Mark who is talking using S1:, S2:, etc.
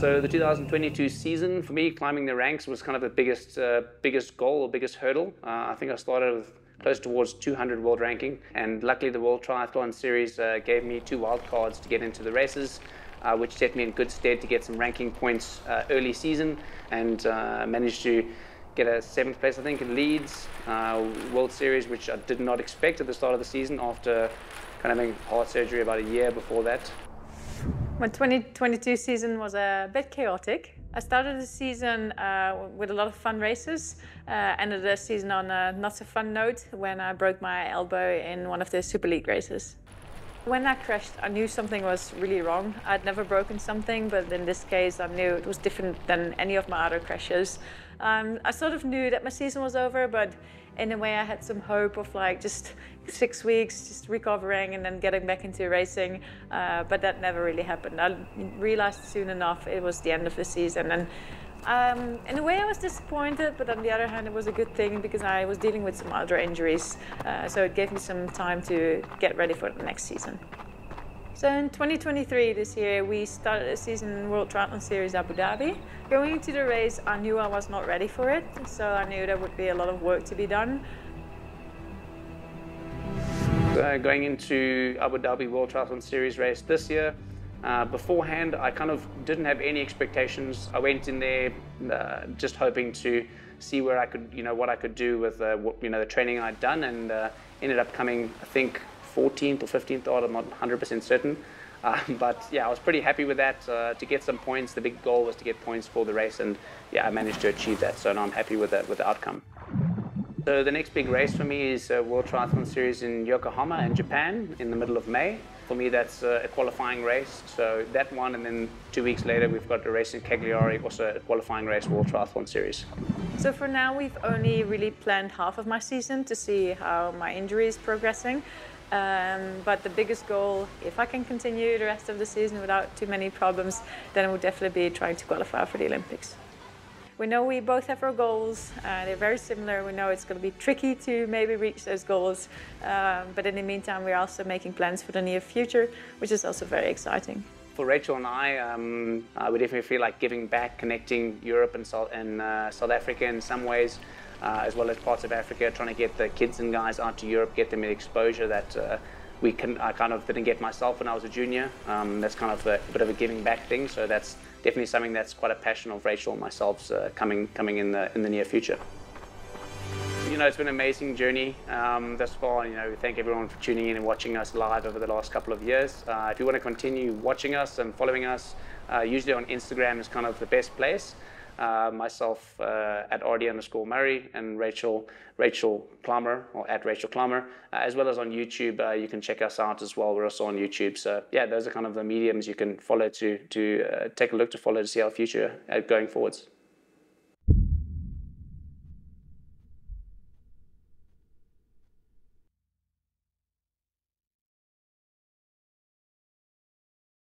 S1: 2022 season, for me, climbing the ranks was kind of the biggest, uh, biggest goal or biggest hurdle. Uh, I think I started with close towards 200 world ranking, and luckily the World Triathlon Series uh, gave me two wild cards to get into the races. Uh, which set me in good stead to get some ranking points uh, early season and uh, managed to get a seventh place, I think, in Leeds World Series, which I did not expect at the start of the season after kind of having heart surgery about a year before that.
S2: My 2022 season was a bit chaotic. I started the season uh, with a lot of fun races, uh, ended the season on a not so fun note when I broke my elbow in one of the Super League races. When I crashed, I knew something was really wrong. I'd never broken something, but in this case, I knew it was different than any of my other crashes. Um, I sort of knew that my season was over, but in a way I had some hope of like just six weeks just recovering and then getting back into racing. Uh, but that never really happened. I realized soon enough it was the end of the season and um, in a way I was disappointed but on the other hand it was a good thing because I was dealing with some other injuries. Uh, so it gave me some time to get ready for the next season. So in 2023, this year, we started a season in World Triathlon Series Abu Dhabi. Going into the race, I knew I was not ready for it, so I knew there would be a lot of work to be done.
S1: Uh, going into Abu Dhabi World Triathlon Series race this year, uh, beforehand, I kind of didn't have any expectations. I went in there uh, just hoping to see where I could, you know, what I could do with, uh, what, you know, the training I'd done, and uh, ended up coming, I think, 14th or 15th odd, I'm not 100% certain. Uh, but yeah, I was pretty happy with that uh, to get some points. The big goal was to get points for the race, and yeah, I managed to achieve that. So now I'm happy with that with the outcome. So the next big race for me is a World Triathlon Series in Yokohama in Japan in the middle of May. For me, that's a qualifying race. So that one, and then two weeks later, we've got a race in Cagliari, also a qualifying race, World Triathlon Series.
S2: So for now, we've only really planned half of my season to see how my injury is progressing. Um, but the biggest goal, if I can continue the rest of the season without too many problems, then it would definitely be trying to qualify for the Olympics. We know we both have our goals, uh, they're very similar. We know it's going to be tricky to maybe reach those goals, um, but in the meantime, we're also making plans for the near future, which is also very exciting.
S1: For Rachel and I, um, uh, we definitely feel like giving back, connecting Europe and and, uh, South Africa in some ways uh, as well as parts of Africa, trying to get the kids and guys out to Europe, get them the exposure that uh, we can. I kind of didn't get myself when I was a junior. Um, that's kind of a, a, bit of a giving back thing. So that's definitely something that's quite a passion of Rachel and myself uh, coming coming in the in the near future. You know, it's been an amazing journey um, thus far. You know, we thank everyone for tuning in and watching us live over the last couple of years. Uh, if you want to continue watching us and following us, uh, usually on Instagram is kind of the best place uh, myself uh, at RD underscore Murray and Rachel Rachel Klamer or at Rachel Klamer, uh, as well as on YouTube. Uh, you can check us out as well. We're also on YouTube. So yeah, those are kind of the mediums you can follow to to uh, take a look to follow to see our future uh, going forwards.